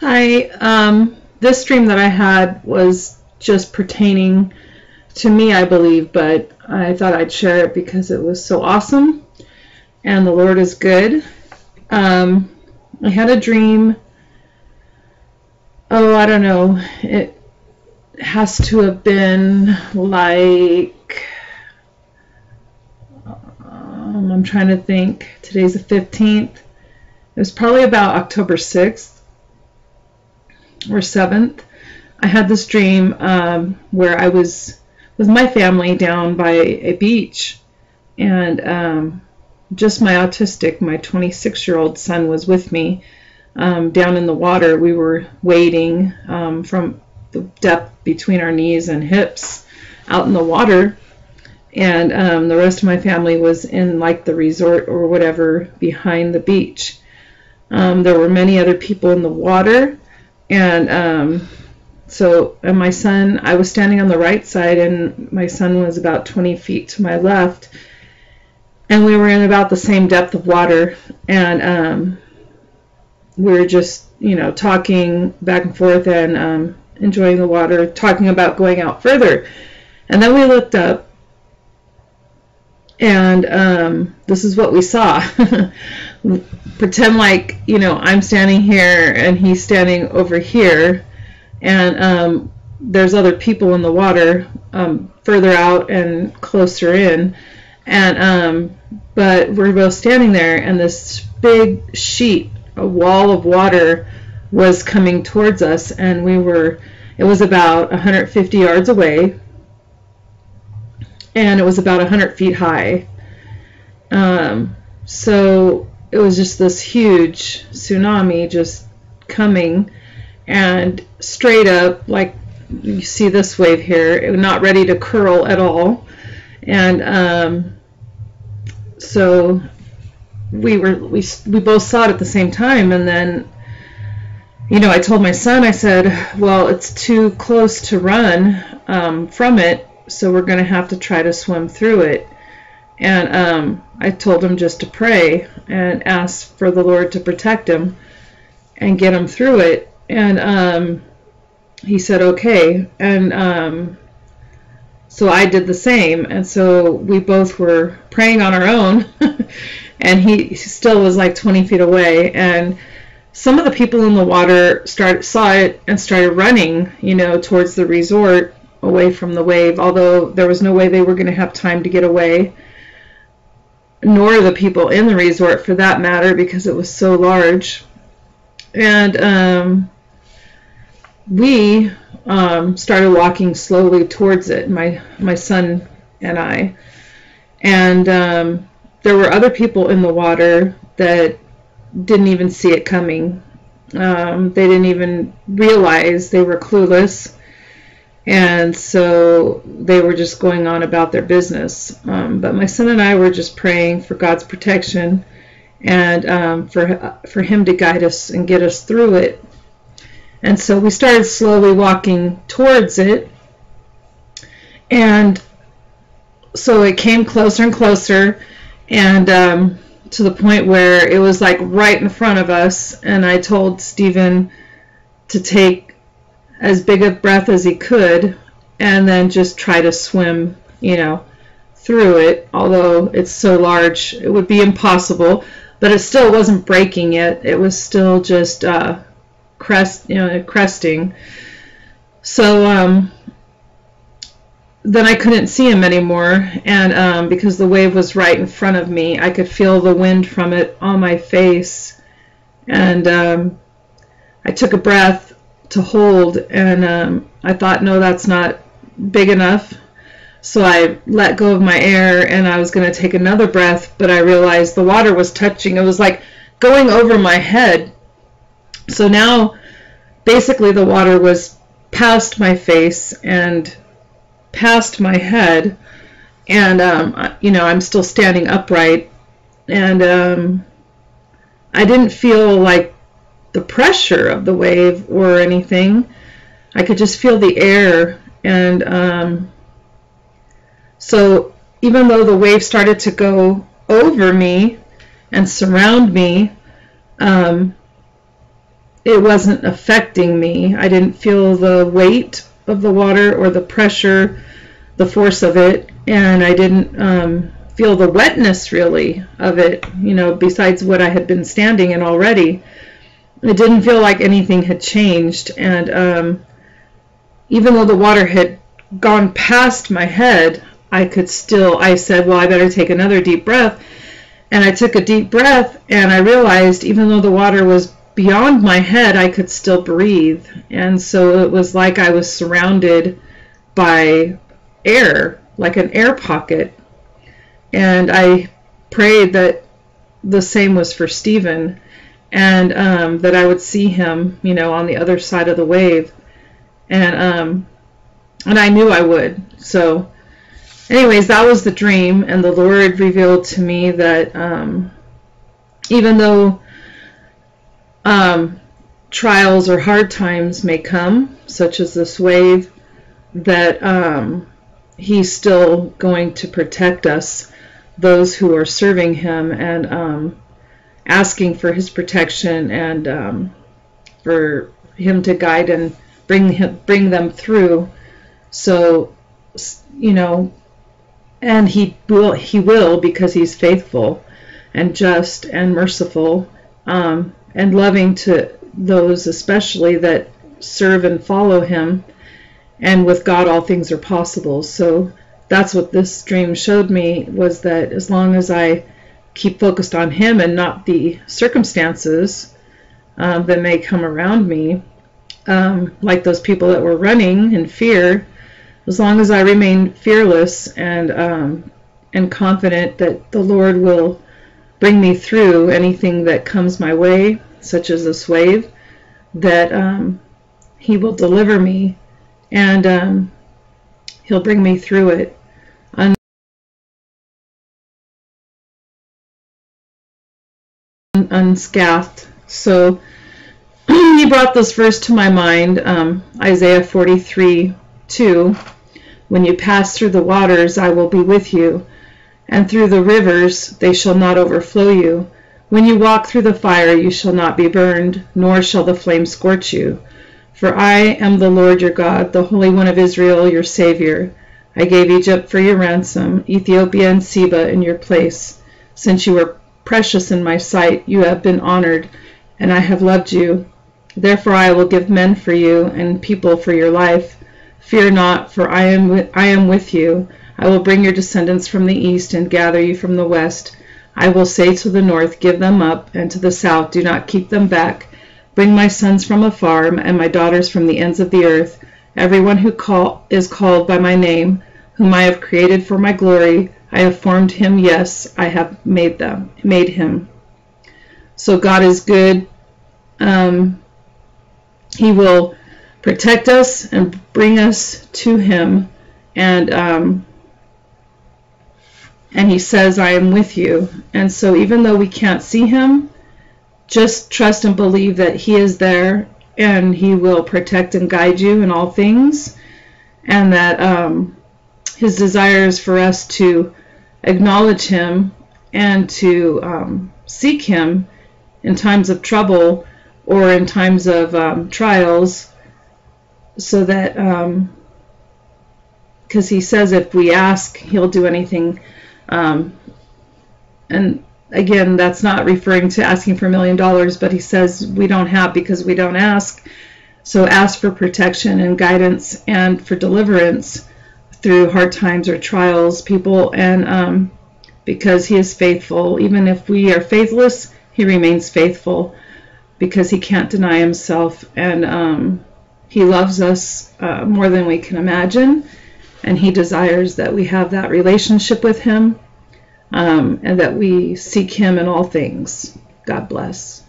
Hi. Um, this dream that I had was just pertaining to me, I believe, but I thought I'd share it because it was so awesome and the Lord is good. Um, I had a dream. Oh, I don't know. It has to have been like. Um, I'm trying to think. Today's the 15th. It was probably about October 6th or 7th, I had this dream um, where I was with my family down by a beach, and um, just my autistic, my 26 year old son was with me um, down in the water. We were wading um, from the depth between our knees and hips out in the water. And um, the rest of my family was in like the resort or whatever behind the beach. Um, there were many other people in the water, and um, so and my son i was standing on the right side and my son was about 20 feet to my left. And we were in about the same depth of water and um, we were just you know talking back and forth and um, enjoying the water talking about going out further. And then we looked up and um, this is what we saw pretend like you know I'm standing here and he's standing over here, and um, there's other people in the water um, further out and closer in, and um, but we're both standing there, and this big sheet, a wall of water, was coming towards us, and we were. It was about 150 yards away, and it was about 100 feet high. Um, so it was just this huge tsunami just coming and straight up like you see this wave here not ready to curl at all. And um, so we were we, we both saw it at the same time and then you know I told my son I said well it's too close to run um, from it so we're going to have to try to swim through it and um, I told him just to pray and ask for the Lord to protect him and get him through it. And um, he said, okay. And um, so I did the same. And so we both were praying on our own. and he still was like 20 feet away. And some of the people in the water started saw it and started running, you know, towards the resort away from the wave, although there was no way they were going to have time to get away nor the people in the resort for that matter because it was so large. And um, we um, started walking slowly towards it, my, my son and I. And um, there were other people in the water that didn't even see it coming. Um, they didn't even realize they were clueless and so they were just going on about their business. Um, but my son and I were just praying for God's protection and um, for for Him to guide us and get us through it. And so we started slowly walking towards it, and so it came closer and closer, and um, to the point where it was like right in front of us. And I told Stephen to take as big a breath as he could and then just try to swim, you know, through it. Although it's so large, it would be impossible. But it still wasn't breaking it. It was still just uh, crest, you know, cresting. So um, then I couldn't see him anymore, and um, because the wave was right in front of me, I could feel the wind from it on my face, and um, I took a breath to hold, and um, I thought, no, that's not big enough. So I let go of my air, and I was going to take another breath, but I realized the water was touching. It was like going over my head. So now, basically, the water was past my face and past my head, and um, you know, I'm still standing upright, and um, I didn't feel like the pressure of the wave or anything. I could just feel the air. And um, so even though the wave started to go over me and surround me, um, it wasn't affecting me. I didn't feel the weight of the water or the pressure, the force of it, and I didn't um, feel the wetness really of it, you know, besides what I had been standing in already. It didn't feel like anything had changed, and um, even though the water had gone past my head, I could still, I said, well, I better take another deep breath. And I took a deep breath and I realized even though the water was beyond my head, I could still breathe. And so it was like I was surrounded by air, like an air pocket. And I prayed that the same was for Stephen and um, that I would see him, you know, on the other side of the wave. And um, and I knew I would. So anyways, that was the dream, and the Lord revealed to me that um, even though um, trials or hard times may come, such as this wave, that um, He's still going to protect us, those who are serving Him, and um, asking for His protection and um, for Him to guide and bring him, bring them through. So, you know, and he will he will because he's faithful and just and merciful um, and loving to those especially that serve and follow him and with god all things are possible so that's what this dream showed me was that as long as i keep focused on him and not the circumstances um, that may come around me um, like those people that were running in fear as long as I remain fearless and um, and confident that the Lord will bring me through anything that comes my way, such as this wave, that um, He will deliver me and um, He'll bring me through it. Unscathed. So he brought this verse to my mind, um, Isaiah 43 2. When you pass through the waters, I will be with you, and through the rivers, they shall not overflow you. When you walk through the fire, you shall not be burned, nor shall the flame scorch you. For I am the Lord your God, the Holy One of Israel, your Savior. I gave Egypt for your ransom, Ethiopia and Seba in your place. Since you were precious in my sight, you have been honored, and I have loved you. Therefore I will give men for you, and people for your life. Fear not, for I am I am with you. I will bring your descendants from the east and gather you from the west. I will say to the north, Give them up, and to the south, Do not keep them back. Bring my sons from afar, and my daughters from the ends of the earth. Everyone who call, is called by my name, whom I have created for my glory, I have formed him. Yes, I have made them, made him. So God is good. Um, he will protect us and bring us to him and um, and he says i am with you and so even though we can't see him just trust and believe that he is there and he will protect and guide you in all things and that um, his desire is for us to acknowledge him and to um, seek him in times of trouble or in times of um, trials so that because um, he says if we ask, he'll do anything. Um, and again, that's not referring to asking for a million dollars, but he says we don't have because we don't ask. So ask for protection and guidance and for deliverance through hard times or trials, people, and um, because he is faithful. Even if we are faithless, he remains faithful because he can't deny himself. And um, he loves us uh, more than we can imagine, and He desires that we have that relationship with Him um, and that we seek Him in all things. God bless.